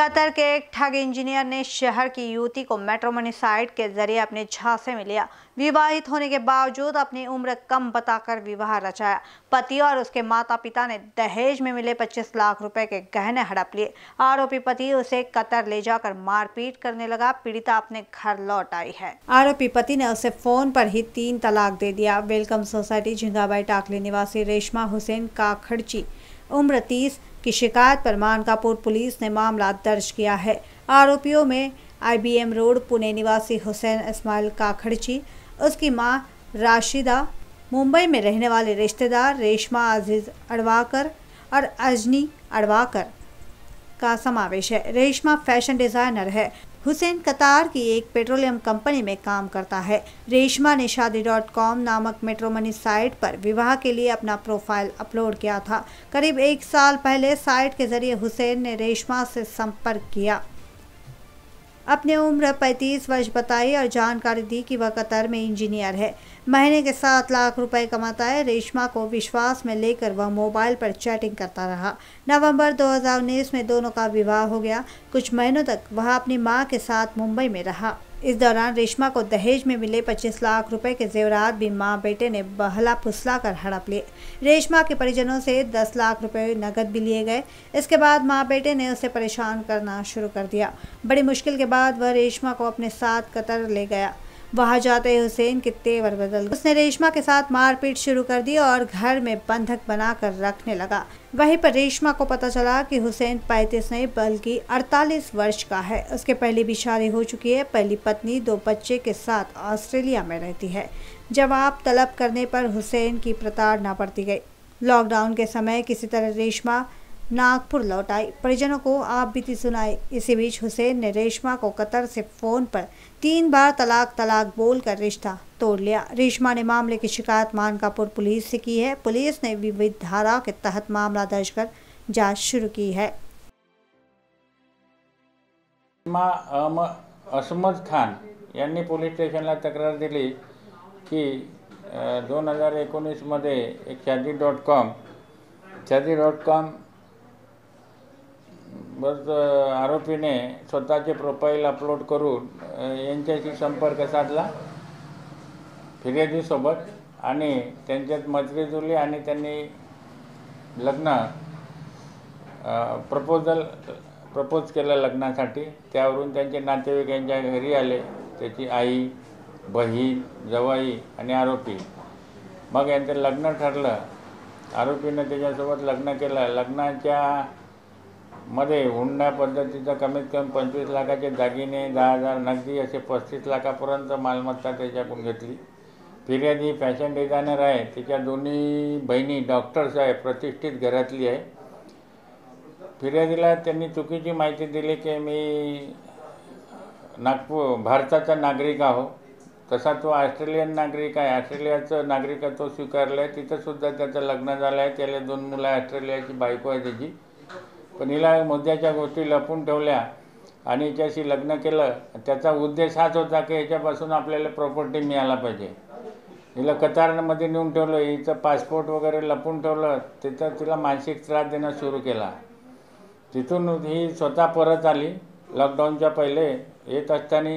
Qatar के एक ठग इंजीनियर ने शहर की युवती को मेट्रोमनी साइट के ज़रिए अपने झांसे में लिया। विवाहित होने के बावजूद अपनी उम्र कम बताकर विवाह रचाया। पति और उसके माता पिता ने दहेज में मिले 25 लाख रुपए के गहने हड़प लिए। आरोपी पति उसे कतर ले जाकर मारपीट करने लगा। पीड़िता अपने घर लौट आई है। आरोपी पति ने उसे फ़ोन पर ही तीन तलाक दे दिया। वेलकम सोसाइटी झिंगाबाई टाकली निवासी रेशमा हुसैन काखड़ची। उम्र तीस की शिकायत पर मानकापुर पुलिस ने मामला दर्ज किया है। आरोपियों में आईबीएम रोड, पुणे निवासी हुसैन इस्माइल काखड़ची, उसकी माँ राशिदा, मुंबई में रहने वाले रिश्तेदार रेशमा अज़ीज़ अडवाकर और अजनी अडवाकर का समावेश है। रेशमा फ़ैशन डिज़ाइनर है। हुसैन कतार की एक पेट्रोलियम कंपनी में काम करता है। रेशमा ने शादी डॉट कॉम नामक मेट्रोमनी साइट पर विवाह के लिए अपना प्रोफ़ाइल अपलोड किया था। करीब एक साल पहले साइट के ज़रिए हुसैन ने रेशमा से संपर्क किया। अपनी उम्र 35 वर्ष बताई और जानकारी दी कि वह कतर में इंजीनियर है। महीने के सात लाख रुपए कमाता है। रेशमा को विश्वास में लेकर वह मोबाइल पर चैटिंग करता रहा। नवंबर 2019 में दोनों का विवाह हो गया। कुछ महीनों तक वह अपनी माँ के साथ मुंबई में रहा। इस दौरान रेशमा को दहेज में मिले 25 लाख रुपए के जेवरात भी माँ बेटे ने बहला फुसला कर हड़प लिए। रेशमा के परिजनों से 10 लाख रुपए नकद भी लिए गए। इसके बाद माँ बेटे ने उसे परेशान करना शुरू कर दिया। बड़ी मुश्किल के बाद वह रेशमा को अपने साथ कतर ले गया। वहाँ जाते हुसैन के तेवर बदल उसने रेशमा के साथ मारपीट शुरू कर दी और घर में बंधक बनाकर रखने लगा। वहीं पर रेशमा को पता चला कि हुसैन पैंतीस नहीं, बल्कि 48 वर्ष का है। उसके पहले भी शादी हो चुकी है। पहली पत्नी दो बच्चे के साथ ऑस्ट्रेलिया में रहती है। जवाब तलब करने पर हुसैन की प्रताड़ना बढ़ती गई। लॉकडाउन के समय किसी तरह रेशमा नागपुर लौट आई। परिजनों को आप बीती सुनाई। इसी बीच हुसैन ने रेशमा को कतर से फ़ोन पर तीन बार तलाक तलाक बोलकर रिश्ता तोड़ लिया। रेशमा ने मामले की शिकायत मानकापुर पुलिस से की है। पुलिस ने विविध धारा के तहत मामला दर्ज कर जाँच शुरू की है। असमद खान यांनी पोलीस स्टेशनला तक्रार दिली की दोन हज़ार एकोणीसमध्ये एक Shaadi dot com Shaadi dot com बस आरोपीने स्वतःचे प्रोफाईल अपलोड करून यांच्याशी संपर्क साधला. फिर्यादीसोबत आणि त्यांच्यात मैत्री जुळली आणि त्यांनी लग्न प्रपोजल प्रपोज केलं लग्नासाठी. त्यावरून त्यांचे नातेवाईक यांच्या घरी आले. त्याची आई बहीण जवाई आणि आरोपी. मग यांचं लग्न ठरलं. आरोपीनं त्याच्यासोबत लग्न केलं. लग्नाच्या मध्ये हुंडा पद्धतीचा कमीत कमी पंचवीस लाखाचे दागिने दहा हजार नगदी असे पस्तीस लाखापर्यंत मालमत्ता त्याच्याकडून घेतली. फिर्यादी फॅशन डिझायनर आहे. तिच्या दोन्ही बहिणी डॉक्टर्स आहे प्रतिष्ठित घरातली आहे. फिर्यादीला त्यांनी चुकीची माहिती दिली की मी नागपूर भारताचा नागरिक आहो. तसा तो ऑस्ट्रेलियन नागरिक आहे. ऑस्ट्रेलियाचं नागरिकत्व स्वीकारलं आहे तिथंसुद्धा त्याचं लग्न झालं आहे त्याला दोन मुलं ऑस्ट्रेलियाची बायको आहे त्याची. पण हिला मुद्द्याच्या गोष्टी लपून ठेवल्या आणि हिच्याशी लग्न केलं त्याचा उद्देश हाच होता की याच्यापासून आपल्याला प्रॉपर्टी मिळायला पाहिजे. हिला कतारमध्ये नेऊन ठेवलं हिचं पासपोर्ट वगैरे लपून ठेवलं तिथं तिला मानसिक त्रास देणं सुरू केला. तिथून ही स्वतः परत आली. लॉकडाऊनच्या पहिले येत असताना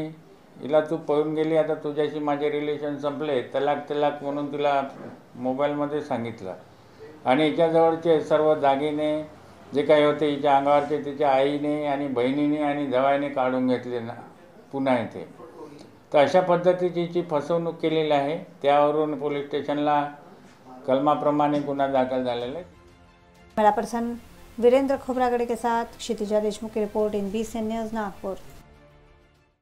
हिला तू पळून गेली आता तुझ्याशी माझे रिलेशन संपले तलाक तलाक म्हणून तिला मोबाईलमध्ये सांगितलं. आणि हिच्याजवळचे सर्व दागिने जे काही होते हिच्या अंगावरचे तिच्या आईने आणि बहिणीने आणि जवाईने काढून घेतले ना पुन्हा येते तर अशा पद्धतीची जी फसवणूक केलेली आहे त्यावरून पोलीस स्टेशनला कलमाप्रमाणे गुन्हा दाखल झालेला आहे. बड़ा पर्सन वीरेंद्र खोबरागड़े के साथ क्षितिजा देशमुख की report in B news Nagpur.